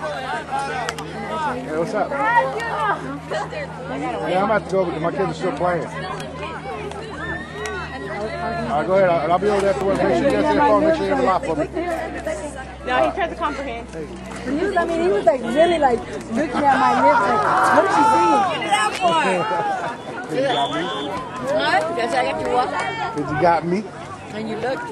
Hey, what's up? Yeah, I'm about to go, because my kids are still playing. All right, go ahead. I'll, I'll be over there for work. Make sure you answer the phone. Make sure you have a lot for me. No, he tried to comprehend. He was, I mean, he was like really like looking at my lips like, what is she see? Get it out for. Did you got me? What? Because I you walk. Did you got me? And you looked.